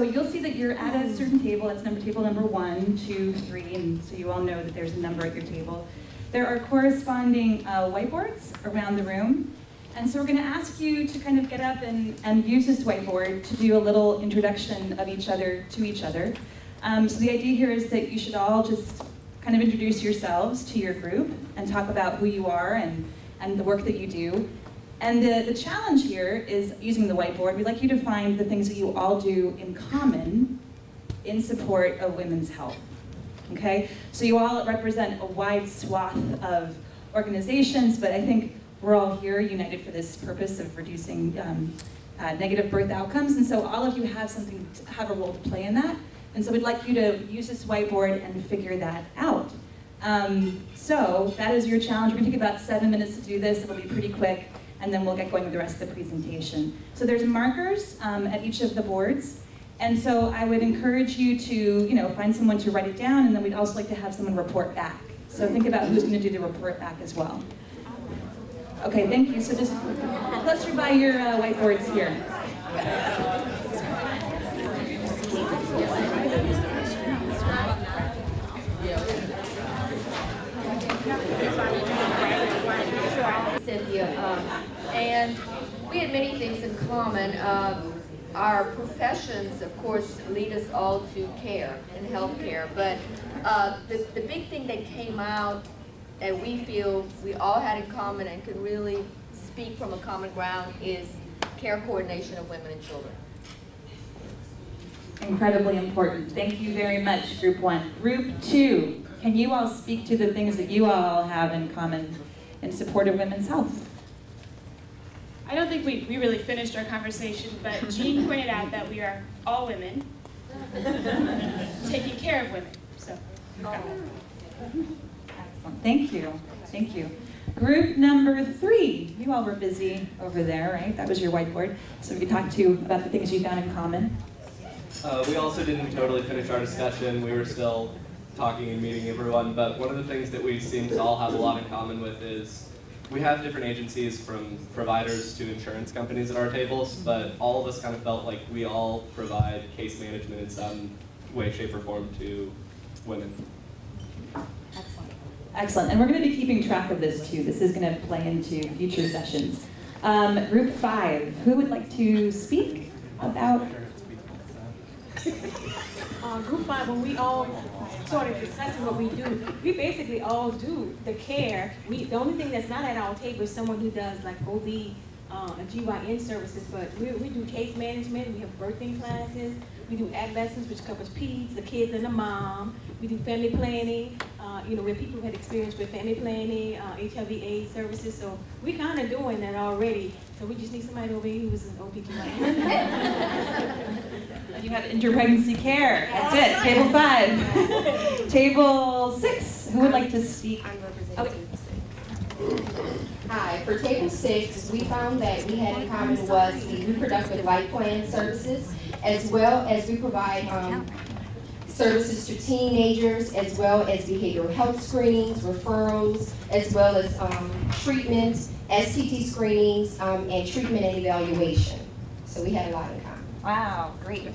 So you'll see that you're at a certain table, it's number table number one, two, three, and so you all know that there's a number at your table. There are corresponding uh, whiteboards around the room. And so we're gonna ask you to kind of get up and, and use this whiteboard to do a little introduction of each other to each other. Um, so the idea here is that you should all just kind of introduce yourselves to your group and talk about who you are and, and the work that you do. And the, the challenge here is using the whiteboard, we'd like you to find the things that you all do in common in support of women's health. Okay? So you all represent a wide swath of organizations, but I think we're all here united for this purpose of reducing um, uh, negative birth outcomes, and so all of you have something, to, have a role to play in that. And so we'd like you to use this whiteboard and figure that out. Um, so that is your challenge. We're gonna take about seven minutes to do this. It'll be pretty quick and then we'll get going with the rest of the presentation. So there's markers um, at each of the boards. And so I would encourage you to, you know, find someone to write it down, and then we'd also like to have someone report back. So think about who's going to do the report back as well. Okay, thank you. So just cluster by your uh, whiteboards here. Cynthia, um, and we had common. Um, our professions, of course, lead us all to care and healthcare, but uh, the, the big thing that came out that we feel we all had in common and can really speak from a common ground is care coordination of women and children. Incredibly important. Thank you very much, Group 1. Group 2, can you all speak to the things that you all have in common in support of women's health? I don't think we, we really finished our conversation, but Jean pointed out that we are all women taking care of women. So. Excellent. Thank you. Thank you. Group number three. You all were busy over there, right? That was your whiteboard. So we could talk to you about the things you found in common. Uh, we also didn't totally finish our discussion. We were still talking and meeting everyone, but one of the things that we seem to all have a lot in common with is we have different agencies from providers to insurance companies at our tables, but all of us kind of felt like we all provide case management in some way, shape, or form to women. Excellent. Excellent. And we're going to be keeping track of this too. This is going to play into future sessions. Um, group five, who would like to speak about? Uh, group five, when we all started discussing what we do, we basically all do the care. We, the only thing that's not at our table is someone who does like OB uh, GYN services, but we, we do case management, we have birthing classes, we do adolescents, which covers peds, the kids and the mom. We do family planning, uh, you know, where people had experience with family planning, uh, HIV AIDS services. So we're kind of doing that already. So we just need somebody over here who's an OBGYN. You have inter-pregnancy care. That's it. Table five. Table six. Who would like to speak? Okay. Hi, for table six, we found that we had in common was the reproductive life plan services, as well as we provide um, services to teenagers, as well as behavioral health screenings, referrals, as well as um, treatment, STT screenings, um, and treatment and evaluation. So we had a lot in common. Wow, great.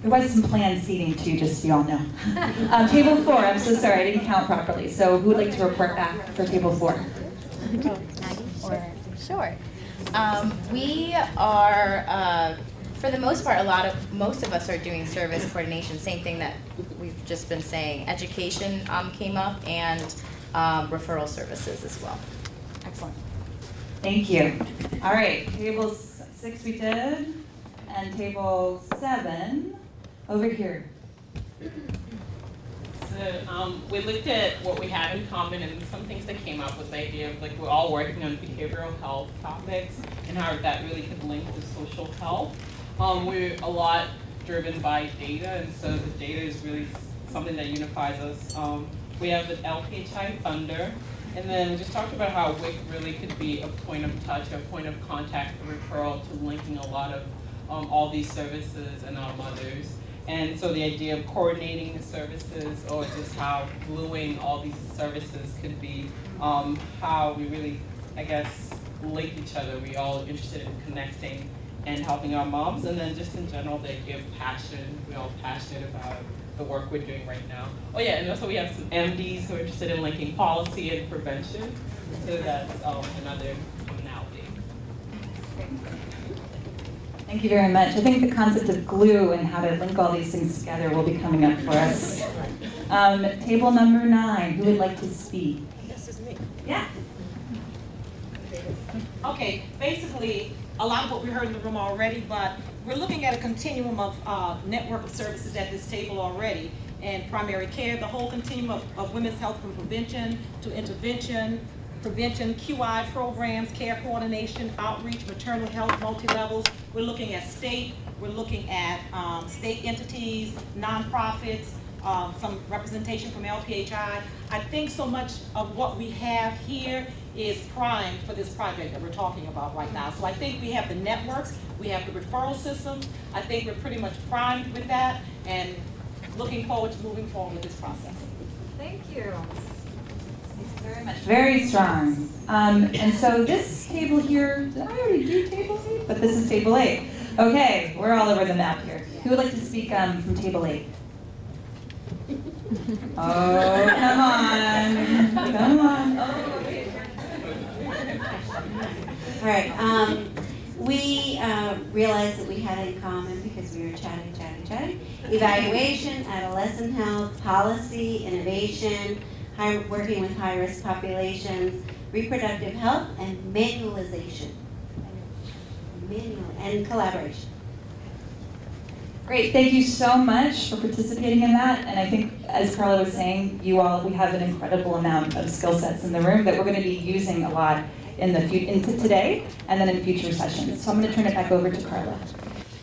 There was some planned seating too, just so you all know. um, table four, I'm so sorry, I didn't count properly. So who would like to report back for table four? Or, sure. Um, we are, uh, for the most part, a lot of, most of us are doing service coordination, same thing that we've just been saying. Education um, came up and um, referral services as well. Excellent. Thank you. All right, table six we did, and table seven, over here. Um, we looked at what we had in common and some things that came up was the idea of like we're all working on behavioral health topics and how that really could link to social health. Um, we're a lot driven by data and so the data is really something that unifies us. Um, we have an LPHI funder and then we just talked about how WIC really could be a point of touch, a point of contact, a referral to linking a lot of um, all these services and our mothers. And so the idea of coordinating the services or just how gluing all these services could be um, how we really, I guess, link each other. We all interested in connecting and helping our moms, and then just in general, they give passion. We're all passionate about the work we're doing right now. Oh yeah, and also we have some MDs who are interested in linking policy and prevention. So that's um, another commonality. Thank you very much. I think the concept of glue and how to link all these things together will be coming up for us. Um, table number nine, who would like to speak? This is me. Yeah. Okay, basically, a lot of what we heard in the room already, but we're looking at a continuum of uh, network of services at this table already. And primary care, the whole continuum of, of women's health from prevention to intervention, prevention, QI programs, care coordination, outreach, maternal health, multi-levels. We're looking at state, we're looking at um, state entities, nonprofits, um, some representation from LPHI. I think so much of what we have here is primed for this project that we're talking about right now. So I think we have the networks, we have the referral systems. I think we're pretty much primed with that and looking forward to moving forward with this process. Thank you. Thanks very much. Very strong. Um, and so this table here, did I already do table eight? But this is table eight. Okay, we're all over the map here. Who would like to speak um, from table eight? Oh, come on. Come on. All right, um, we, uh, realized that we had in common because we were chatting, chatting, chatting. Evaluation, adolescent health, policy, innovation, high, working with high-risk populations, reproductive health, and manualization. Manual, and collaboration. Great, thank you so much for participating in that. And I think, as Carla was saying, you all, we have an incredible amount of skill sets in the room that we're going to be using a lot in the fu- into today and then in future sessions. So I'm going to turn it back over to Carla.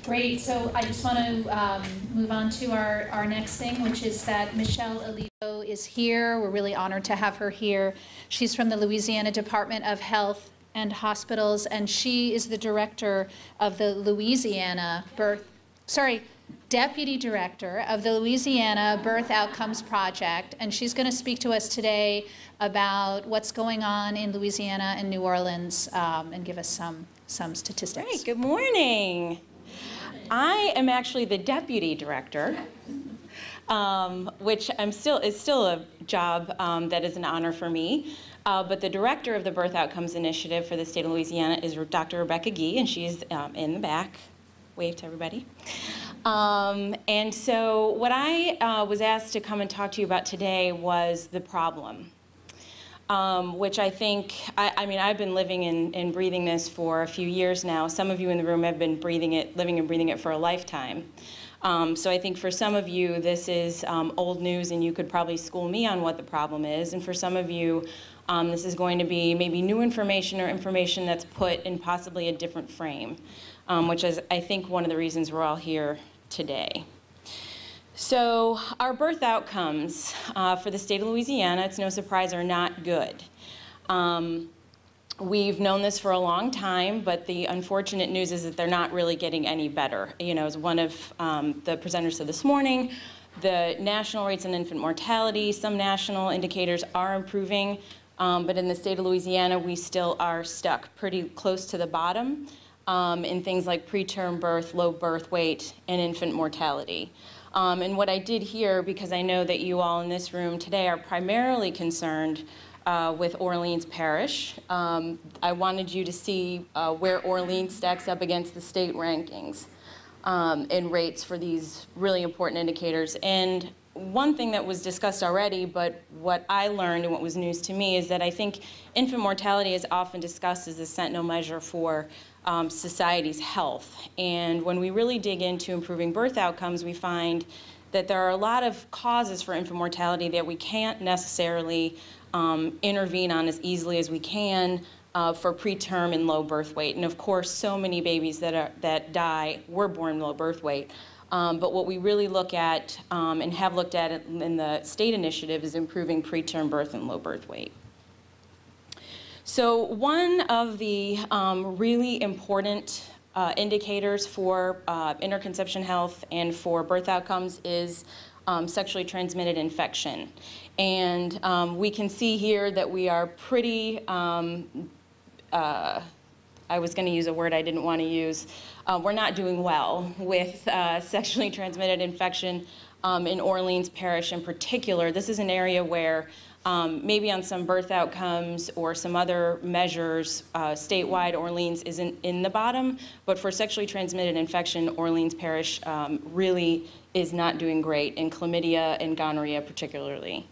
Great, so I just want to um, move on to our, our next thing, which is that Michelle Alletto is here. We're really honored to have her here. She's from the Louisiana Department of Health and Hospitals, and she is the director of the Louisiana Birth, sorry, Deputy Director of the Louisiana Birth Outcomes Project, and she's going to speak to us today about what's going on in Louisiana and New Orleans um, and give us some, some statistics. Great, good morning. I am actually the deputy director, um, which I'm still is still a job um, that is an honor for me. Uh, but the director of the Birth Outcomes Initiative for the state of Louisiana is Dr. Rebecca Gee, and she's um, in the back. Wave to everybody. Um, and so, what I uh, was asked to come and talk to you about today was the problem um, which I think, I, I, mean, I've been living and, breathing this for a few years now. Some of you in the room have been breathing it, living and breathing it for a lifetime. Um, so I think for some of you, this is um, old news and you could probably school me on what the problem is. And for some of you, um, this is going to be maybe new information or information that's put in possibly a different frame, um, which is, I think, one of the reasons we're all here today. So our birth outcomes uh, for the state of Louisiana, it's no surprise, are not good. Um, we've known this for a long time, but the unfortunate news is that they're not really getting any better. You know, as one of um, the presenters said this morning, the national rates in infant mortality, some national indicators are improving, um, but in the state of Louisiana, we still are stuck pretty close to the bottom um, in things like preterm birth, low birth weight, and infant mortality. Um, and what I did here, because I know that you all in this room today are primarily concerned uh, with Orleans Parish, um, I wanted you to see uh, where Orleans stacks up against the state rankings um, and rates for these really important indicators. And one thing that was discussed already, but what I learned and what was news to me is that I think infant mortality is often discussed as a sentinel measure for um, society's health. And when we really dig into improving birth outcomes, we find that there are a lot of causes for infant mortality that we can't necessarily um, intervene on as easily as we can uh, for preterm and low birth weight. And of course, so many babies that, are, that die were born low birth weight. Um, but what we really look at um, and have looked at in the state initiative is improving preterm birth and low birth weight. So one of the um, really important uh, indicators for uh, interconception health and for birth outcomes is um, sexually transmitted infection. And um, we can see here that we are pretty, um, uh, I was going to use a word I didn't want to use. Uh, we're not doing well with uh, sexually transmitted infection um, in Orleans Parish in particular. This is an area where um, maybe on some birth outcomes or some other measures, uh, statewide, Orleans isn't in the bottom, but for sexually transmitted infection, Orleans Parish um, really is not doing great, in chlamydia and gonorrhea particularly.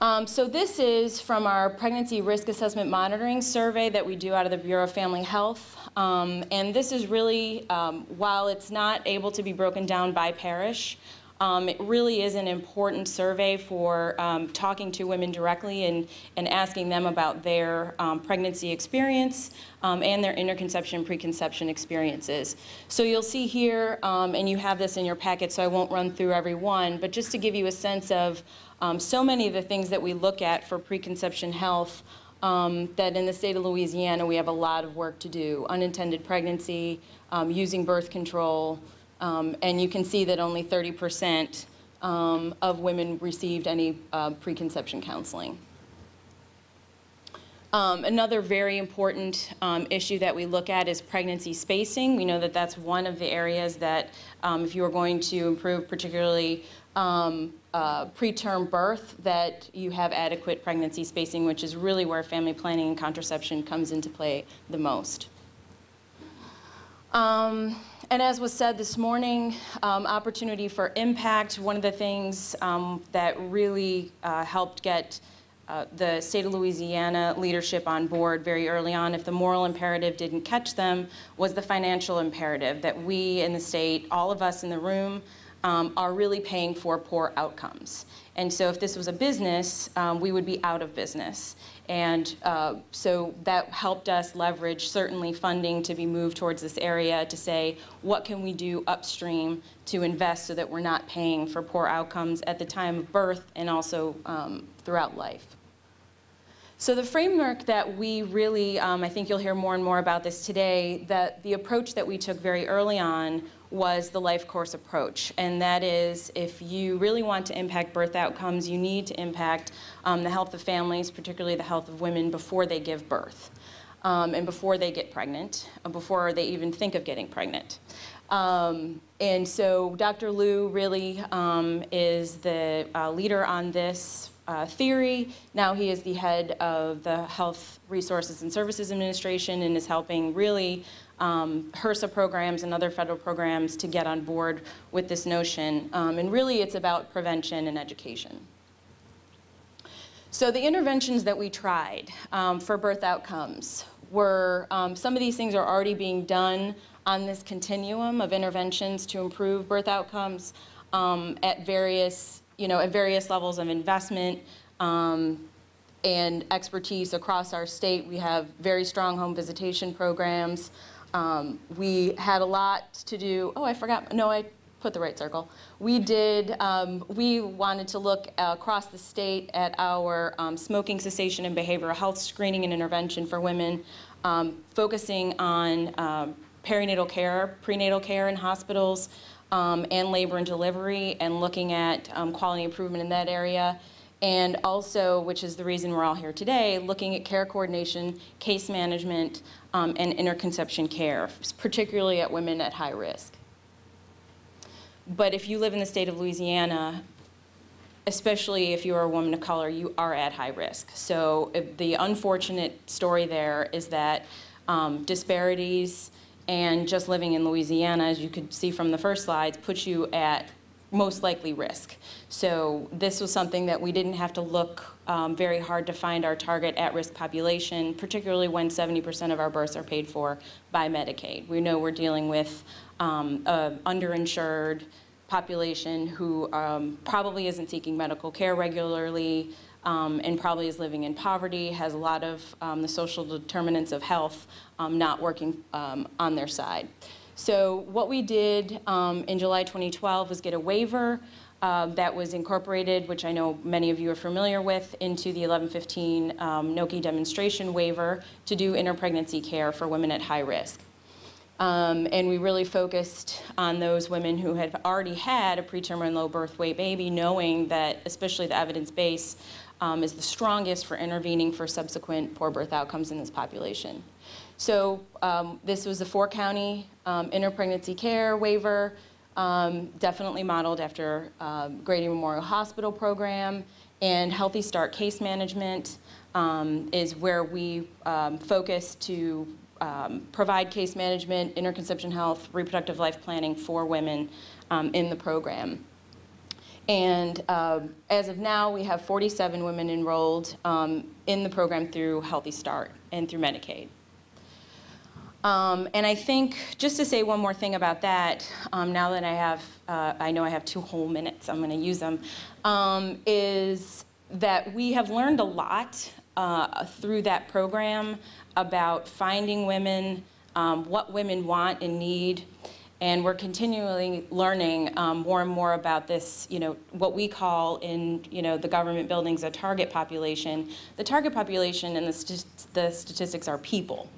Um, so this is from our pregnancy risk assessment monitoring survey that we do out of the Bureau of Family Health. Um, and this is really, um, while it's not able to be broken down by parish, um, it really is an important survey for um, talking to women directly and, and asking them about their um, pregnancy experience um, and their interconception preconception experiences. So you'll see here, um, and you have this in your packet, so I won't run through every one, but just to give you a sense of um, so many of the things that we look at for preconception health. that in the state of Louisiana, we have a lot of work to do. Unintended pregnancy, using birth control, um, and you can see that only 30% um, of women received any uh, preconception counseling. Um, another very important um, issue that we look at is pregnancy spacing. We know that that's one of the areas that um, if you are going to improve particularly um, uh, preterm birth, that you have adequate pregnancy spacing, which is really where family planning and contraception comes into play the most. Um, and as was said this morning, um, opportunity for impact, one of the things um, that really uh, helped get uh, the state of Louisiana leadership on board very early on, if the moral imperative didn't catch them, was the financial imperative that we in the state, all of us in the room, um, are really paying for poor outcomes. And so if this was a business, um, we would be out of business. And uh, so that helped us leverage certainly funding to be moved towards this area to say, what can we do upstream to invest so that we're not paying for poor outcomes at the time of birth and also um, throughout life. So the framework that we really, um, I think you'll hear more and more about this today, that the approach that we took very early on was the life course approach. And that is, if you really want to impact birth outcomes, you need to impact um, the health of families, particularly the health of women, before they give birth. Um, and before they get pregnant, uh, before they even think of getting pregnant. Um, and so Dr. Lu really um, is the uh, leader on this uh, theory. Now he is the head of the Health Resources and Services Administration and is helping really um, HRSA programs and other federal programs to get on board with this notion. Um, and really it's about prevention and education. So the interventions that we tried um, for birth outcomes were, um, some of these things are already being done on this continuum of interventions to improve birth outcomes um, at various, you know, at various levels of investment um, and expertise across our state. We have very strong home visitation programs. Um, we had a lot to do. Oh, I forgot. No, I put the right circle. We did, um, we wanted to look across the state at our um, smoking cessation and behavioral health screening and intervention for women, um, focusing on um, perinatal care, prenatal care in hospitals, um, and labor and delivery, and looking at quality improvement in that area and also, which is the reason we're all here today, looking at care coordination, case management, um, and interconception care, particularly at women at high risk. But if you live in the state of Louisiana, especially if you're a woman of color, you are at high risk. So the unfortunate story there is that um, disparities and just living in Louisiana, as you could see from the first slides, puts you at most likely risk. So this was something that we didn't have to look um, very hard to find our target at-risk population, particularly when 70% of our births are paid for by Medicaid. We know we're dealing with um, an underinsured population who um, probably isn't seeking medical care regularly um, and probably is living in poverty, has a lot of um, the social determinants of health um, not working on their side. So what we did um, in July 2012 was get a waiver uh, that was incorporated, which I know many of you are familiar with, into the 1115 um, GNOCHC demonstration waiver to do interpregnancy care for women at high risk. Um, and we really focused on those women who had already had a preterm and low birth weight baby, knowing that especially the evidence base um, is the strongest for intervening for subsequent poor birth outcomes in this population. So um, this was the four-county um, interpregnancy care waiver, um, definitely modeled after um, Grady Memorial Hospital program, and Healthy Start case management um, is where we um, focus to um, provide case management, interconception health, reproductive life planning for women in the program. And um, as of now, we have 47 women enrolled in the program through Healthy Start and through Medicaid. Um, and I think, just to say one more thing about that, um, now that I have, uh, I know I have two whole minutes, I'm going to use them, um, is that we have learned a lot uh, through that program about finding women, um, what women want and need, and we're continually learning um, more and more about this, you know, what we call in, you know, the government buildings a target population. The target population and the, st the statistics are people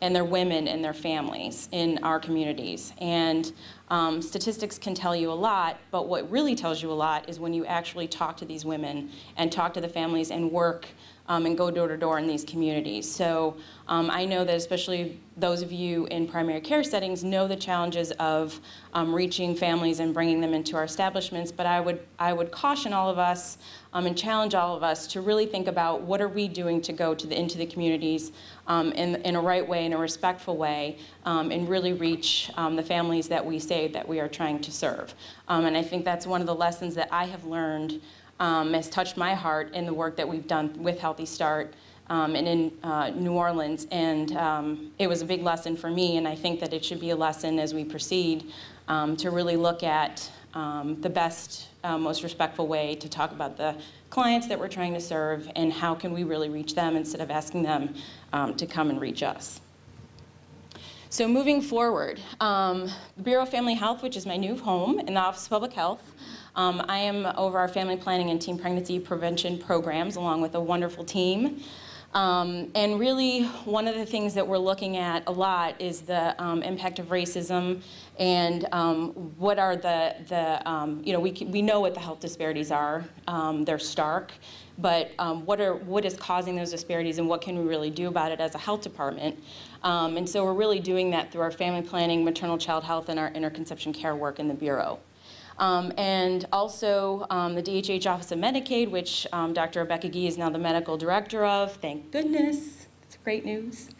and their women and their families in our communities. And um, statistics can tell you a lot, but what really tells you a lot is when you actually talk to these women and talk to the families and work um, and go door to door in these communities. So um, I know that especially those of you in primary care settings know the challenges of um, reaching families and bringing them into our establishments, but I would, I would caution all of us um, and challenge all of us to really think about what are we doing to go to the, into the communities um, in, in a right way, in a respectful way, um, and really reach the families that we say that we are trying to serve. and I think that's one of the lessons that I have learned um, has touched my heart in the work that we've done with Healthy Start um, and in uh, New Orleans. And um, it was a big lesson for me, and I think that it should be a lesson as we proceed um, to really look at um, the best, uh, most respectful way to talk about the clients that we're trying to serve and how can we really reach them instead of asking them um, to come and reach us. So moving forward, the Bureau of Family Health, which is my new home in the Office of Public Health, um, I am over our family planning and teen pregnancy prevention programs along with a wonderful team. Um, and really, one of the things that we're looking at a lot is the um, impact of racism and um, what are the, the um, you know, we, we know what the health disparities are. Um, they're stark. But um, what, are, what is causing those disparities and what can we really do about it as a health department? and so we're really doing that through our family planning, maternal child health, and our interconception care work in the Bureau. Um, and also um, the DHH Office of Medicaid, which um, Dr. Rebecca Gee is now the medical director of. Thank goodness. It's great news.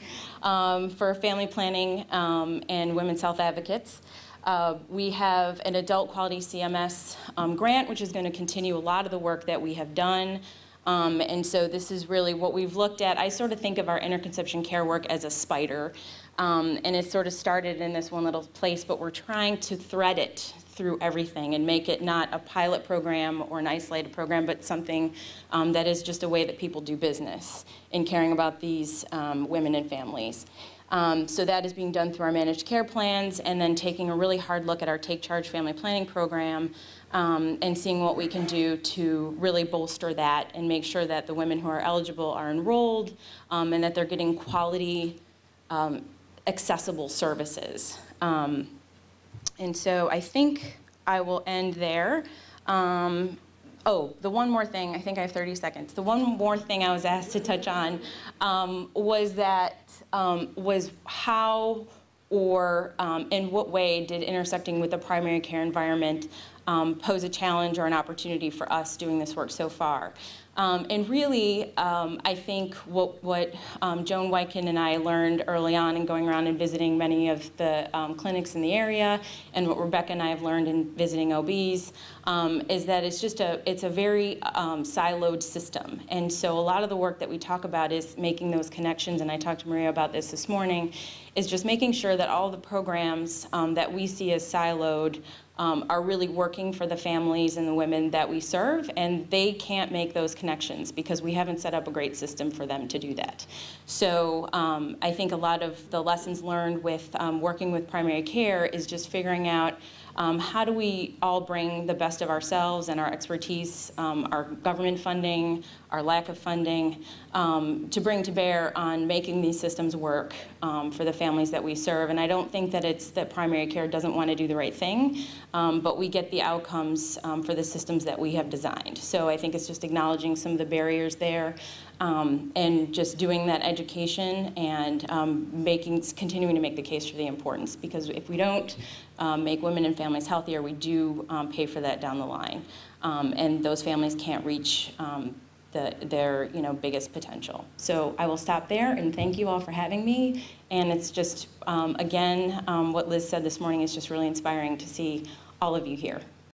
Um, for family planning um, and women's health advocates. Uh, we have an adult quality CMS um, grant, which is going to continue a lot of the work that we have done. And so this is really what we've looked at. I sort of think of our interconception care work as a spider. Um, and it sort of started in this one little place, but we're trying to thread it through everything and make it not a pilot program or an isolated program, but something um, that is just a way that people do business in caring about these um, women and families. Um, so that is being done through our managed care plans and then taking a really hard look at our Take Charge Family Planning Program um, and seeing what we can do to really bolster that and make sure that the women who are eligible are enrolled um, and that they're getting quality, um, accessible services. Um, and so I think I will end there. Um, oh, the one more thing, I think I have 30 seconds. The one more thing I was asked to touch on um, was that, um, was how or um, in what way did intersecting with the primary care environment um, pose a challenge or an opportunity for us doing this work so far? Um, and really, um, I think what, what um, Joan Wightkin and I learned early on in going around and visiting many of the um, clinics in the area, and what Rebecca and I have learned in visiting OBs, um, is that it's just a, it's a very um, siloed system. And so a lot of the work that we talk about is making those connections, and I talked to Maria about this this morning, is just making sure that all the programs that we see as siloed um, are really working for the families and the women that we serve, and they can't make those connections because we haven't set up a great system for them to do that. So um, I think a lot of the lessons learned with um, working with primary care is just figuring out um, how do we all bring the best of ourselves and our expertise, um, our government funding, our lack of funding, um, to bring to bear on making these systems work um, for the families that we serve. And I don't think that it's that primary care doesn't want to do the right thing. um, but we get the outcomes um, for the systems that we have designed. So I think it's just acknowledging some of the barriers there um, and just doing that education and um, making, continuing to make the case for the importance. Because if we don't um, make women and families healthier, we do um, pay for that down the line. Um, and those families can't reach um, the, their you know, biggest potential. So I will stop there and thank you all for having me. And it's just, again, what Liz said this morning is just really inspiring to see all of you here.